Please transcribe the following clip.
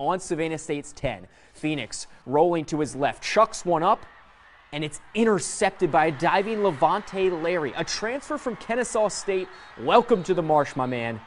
on Savannah State's 10. Phoenix rolling to his left, chucks one up, and it's intercepted by a diving La'Vonte Larry, a transfer from Kennesaw State. Welcome to the Marsh, my man.